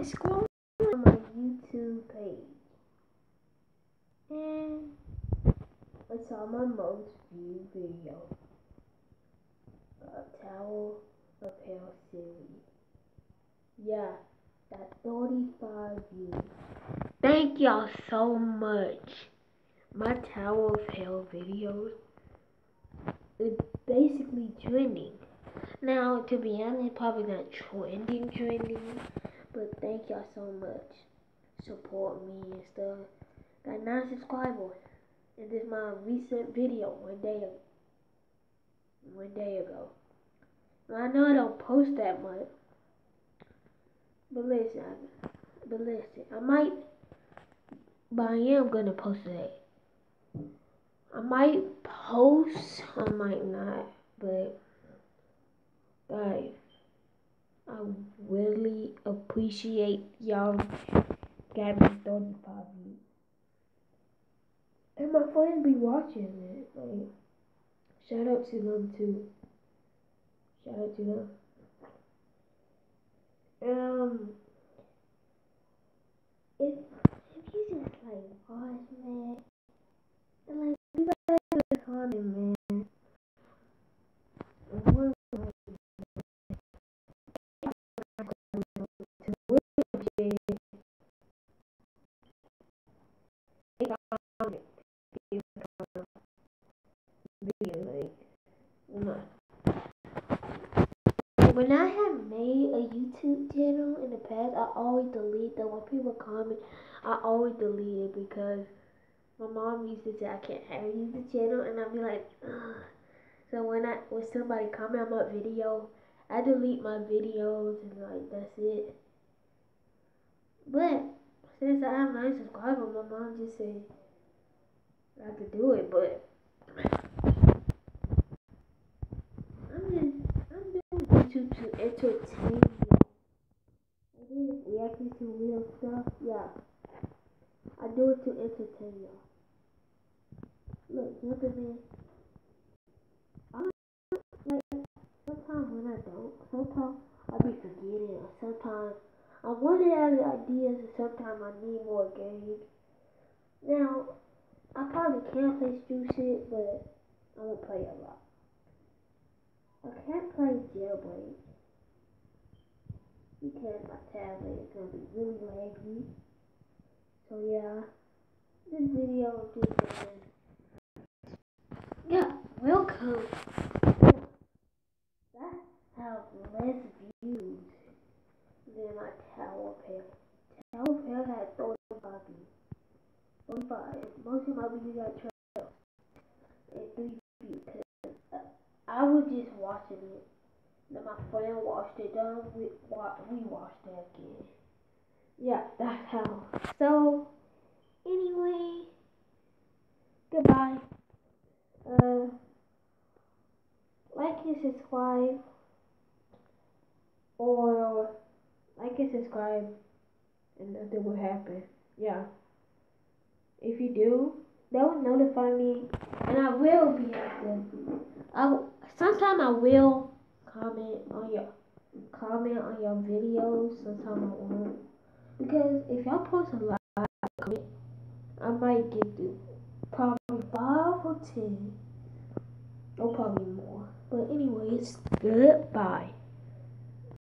on my YouTube page. And I saw my most viewed video. A towel repair series. Yeah, that's 35 views. Thank y'all so much. My tower of hell videos is basically trending. Now, to be honest, probably not trending, trending, but thank y'all so much. Support me and stuff. Got nine subscribers. And this is my recent video, one day, one day ago. I know I don't post that much, but listen, but listen, I might, but I am gonna post it. I might post, I might not, but guys, I really appreciate y'all got me 35 views. And my friends be watching it. Like, shout out to them too. Shout out to them. Um, if if you just like watch, man, like you guys comment, man. One when I have made a YouTube channel in the past, I always delete them. When people comment, I always delete it because my mom used to say I can't have a YouTube channel, and I'd be like, Ugh. so when I when somebody comment on my video, I delete my videos and like that's it. But since I have nine subscribers, my mom just said I could do it, but. I'm just I'm doing YouTube to entertain you. I did reacting to real stuff. Yeah. I do it to entertain y'all. Look, in I like sometimes when I don't, sometimes I be forgetting or sometimes I want to have ideas and sometimes I need more games. Now, I probably can play Stu shit, but I won't play a lot. I can't play jailbreak because my tablet is going to be really laggy. So yeah, this video just yeah, welcome. That has less views than my tower pair. Tower pair had 35 views. 35. Most of my videos got 12 and 3 views. Uh, I was just watching it. Then my friend watched it. Then we, we watched it again. Yeah, that's how. So, anyway, goodbye. Uh, like and subscribe. Or like and subscribe and nothing will happen. Yeah. If you do, that will notify me and I will be active. I sometime I will comment on your comment on your videos. Sometimes I won't because if y'all post a lot, of comment, I might get to probably five or ten, or probably more. But anyways, goodbye.